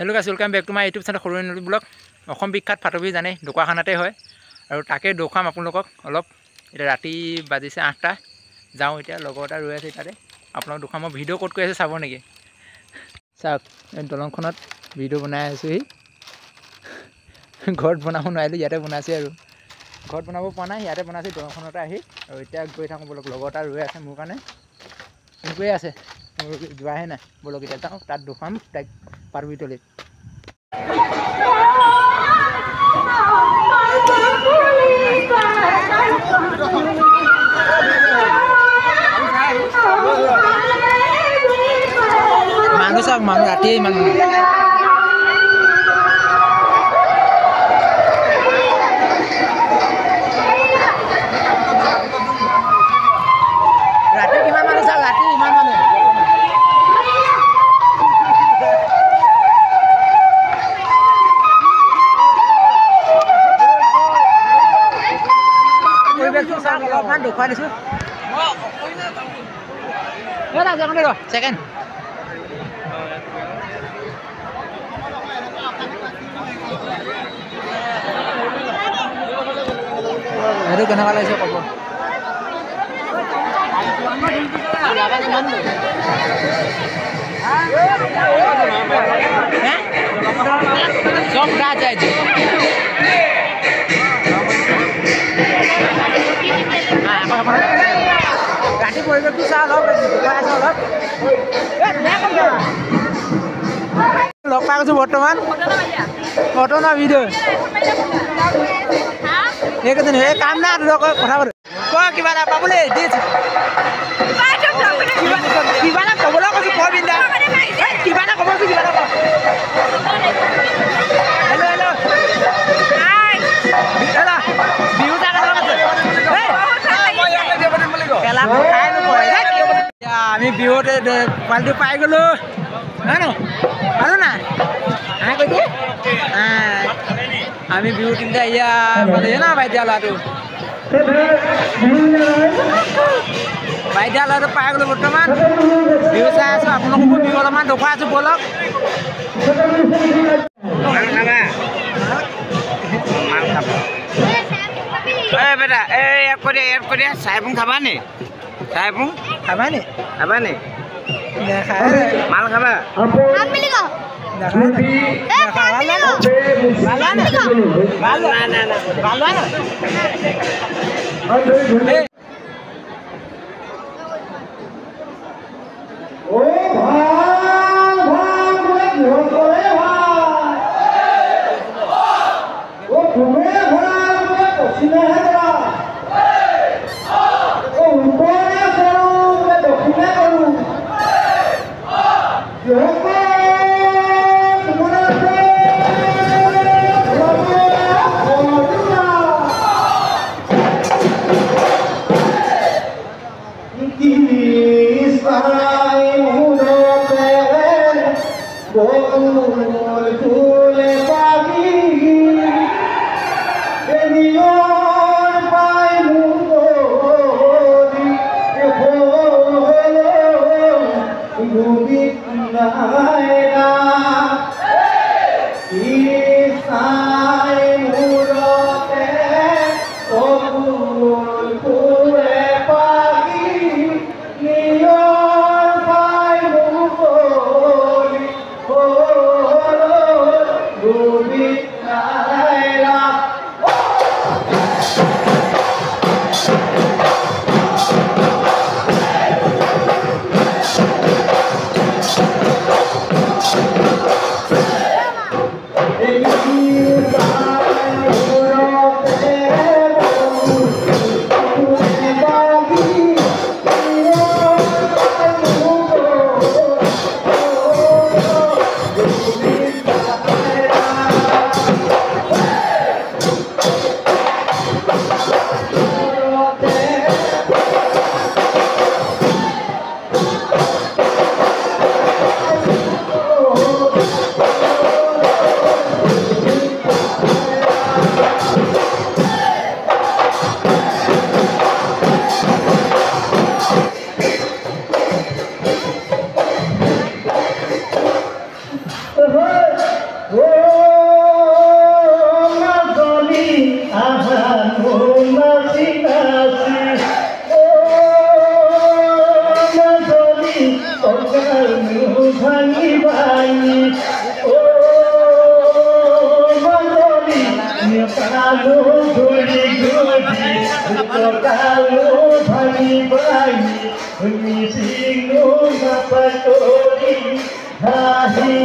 Hello' guys welcome back to my YouTube channel সৰু blog Assam বিখ্যাত ফাটবি জানেই ঢকুৱাখানাতে হয়। আৰু তাকে দেখুৱাম আপোনালোকক অলপ। এতিয়া ৰাতি বাজিছে আঠটা। যাওঁ এতিয়া লগৰ এটা ৰৈ আছে তাতে। আপোনালোক দেখুৱাম মই ভিডিঅ' ক'ত কৰি আছে চাব নেকি? চাওক দলংখনত ভিডিঅ' বনাই আছোঁহি। ঘৰত বনাব নোৱাৰিলোঁ ইয়াতে বনাইছে আৰু। ঘৰত বনাব পৰা নাই ইয়াতে বনাইছে দলংখনতে আহি। আৰু এতিয়া গৈ থাকোঁ বলক লগৰ এটা ৰৈ আছে মোৰ কাৰণে। ফোন কৰি আছে। মোৰ যোৱাহে নাই বলক এতিয়া যাওঁ তাত দেখুৱাম তাইক পাৰ্বিতলীত মানুহ চাওক মানুহ ৰাতিয়ে ইমান অলপমান দেখুৱাই দিছোঁ ছেকেণ্ড সেইটো কেনেকুৱা লাগিছে ক'ব চব গা যায় যে অলপ আছোঁ অলপ লগ পাই গৈছোঁ বৰ্তমান ঘটনা ভিডিঅ' এইকেইদিন এই কাম নাই তই কথা পাতো কিবা এটা পাবলৈ দিছে কিবা এটা পোৱালিটো পাই গ'লোঁ। হয় ন পালোঁ না? হাঁ কৈছে আমি বিহু তিনিটা ইয়া পালেহি না বাইদিয়া ল'ৰাটো? বাইদিয়া ল'ৰাটো পাই গ'লোঁ বৰ্তমান। বিহু চাই আছোঁ আপোনালোককো বিহু অলপমান দেখুৱাই আছোঁ ব'লক। এই বেটা এই ইয়াত কৰি ইয়াত কৰি চাইপুং খাবা নি চাইপুং? খাবা নি খাবা নি নেখায় ಮಾಲ ಓ ಭಾ Bye. কালো ধরে গলি তো কালো ভাই ভাই তুমি সিংহ না হাহি।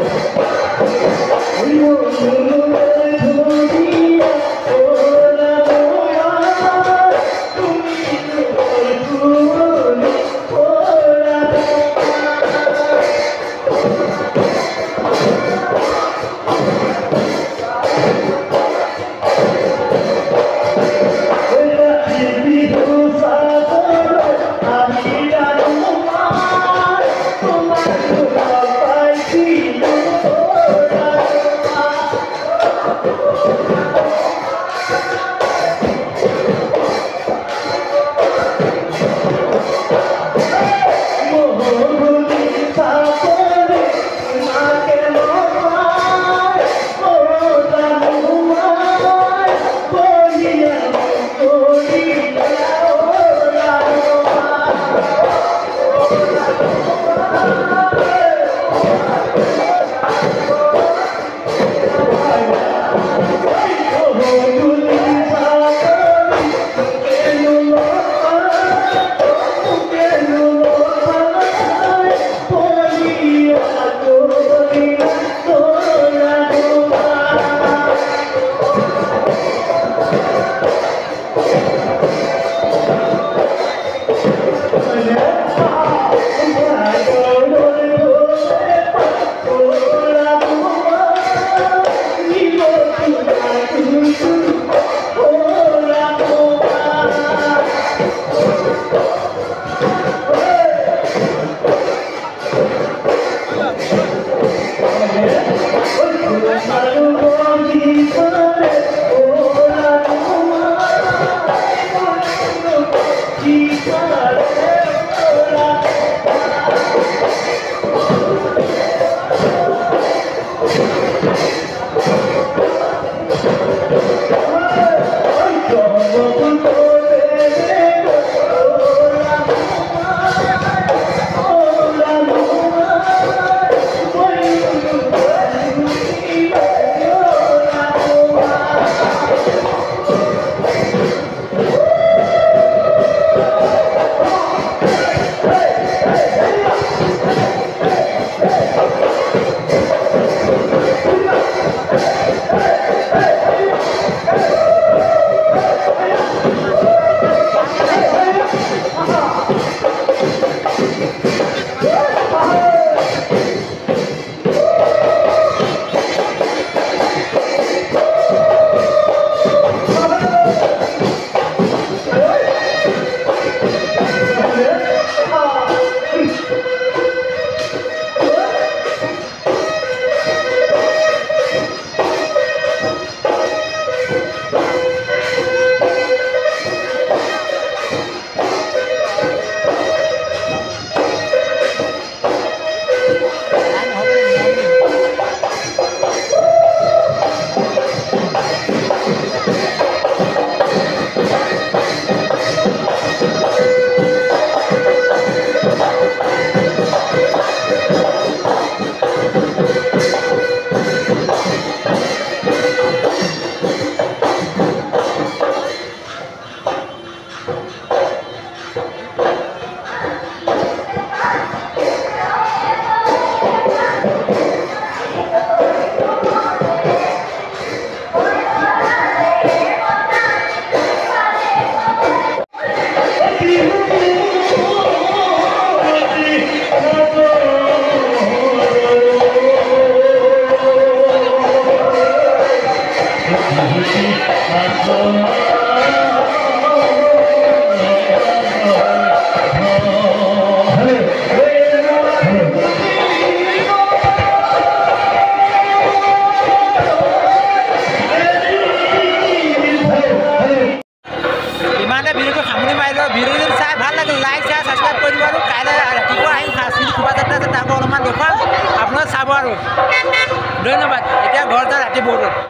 We will see you.